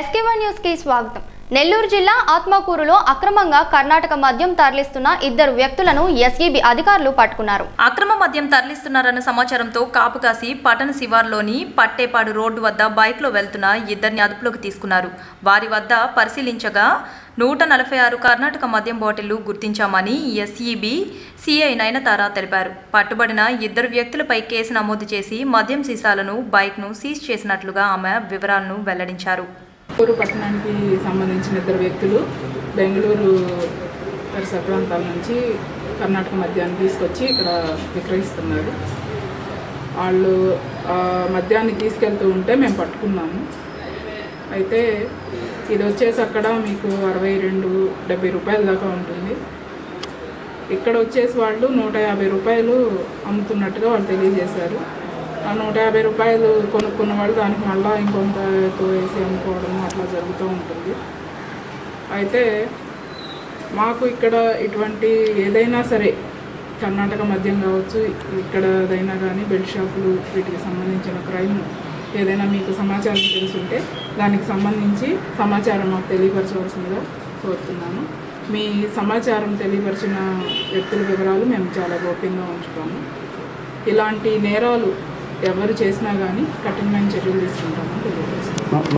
ఎస్కేవన్ న్యూస్కి స్వాగతం. నెల్లూరు జిల్లా ఆత్మకూరులో అక్రమంగా కర్ణాటక మద్యం తరలిస్తున్న ఇద్దరు వ్యక్తులను ఎస్ఈబి అధికారులు పట్టుకున్నారు. అక్రమ మద్యం తరలిస్తున్నారన్న సమాచారంతో కాపు కాసి పట్టణ శివార్లోని పట్టేపాడు రోడ్డు వద్ద బైక్లో వెళ్తున్న ఇద్దరిని అదుపులోకి తీసుకున్నారు. వారి వద్ద పరిశీలించగా నూట నలభై ఆరు కర్ణాటక మద్యం బాటిళ్ళు గుర్తించామని ఎస్ఈబి సిఐ నయనతార తెలిపారు. పట్టుబడిన ఇద్దరు వ్యక్తులపై కేసు నమోదు చేసి మద్యం సీసాలను బైక్ను సీజ్ చేసినట్లుగా ఆమె వివరాలను వెల్లడించారు. ఊరు పట్టణానికి సంబంధించిన ఇద్దరు వ్యక్తులు బెంగళూరు పరిసర ప్రాంతాల నుంచి కర్ణాటక మద్యాన్ని తీసుకొచ్చి ఇక్కడ విక్రయిస్తున్నారు. వాళ్ళు మద్యాన్ని తీసుకెళ్తూ ఉంటే మేము పట్టుకున్నాము. అయితే ఇది వచ్చేసి అక్కడ మీకు అరవై రెండు డెబ్బై రూపాయల దాకా ఉంటుంది. ఇక్కడ వచ్చేసి వాళ్ళు నూట యాభై రూపాయలు అమ్ముతున్నట్టుగా వాళ్ళు తెలియజేశారు. నూట యాభై రూపాయలు కొనుక్కున్న వాళ్ళు దానికి మళ్ళీ ఇంకొంత ఎక్కువ వేసి అమ్ముకోవడం అట్లా జరుగుతూ ఉంటుంది. అయితే మాకు ఇక్కడ ఇటువంటి ఏదైనా సరే కర్ణాటక మద్యం కావచ్చు ఇక్కడ ఏదైనా కానీ బెల్ట్ షాపులు వీటికి సంబంధించిన క్రైమ్ ఏదైనా మీకు సమాచారం తెలుసుంటే దానికి సంబంధించి సమాచారం మాకు తెలియపరచవలసిందిగా కోరుతున్నాను మీ సమాచారం తెలియపరిచిన వ్యక్తుల వివరాలు మేము చాలా గోప్యంగా ఉంచుతాము. ఇలాంటి నేరాలు ఎవరు చేసినా కానీ కఠినమైన చర్యలు తీసుకుంటామని తెలియజేస్తున్నాం.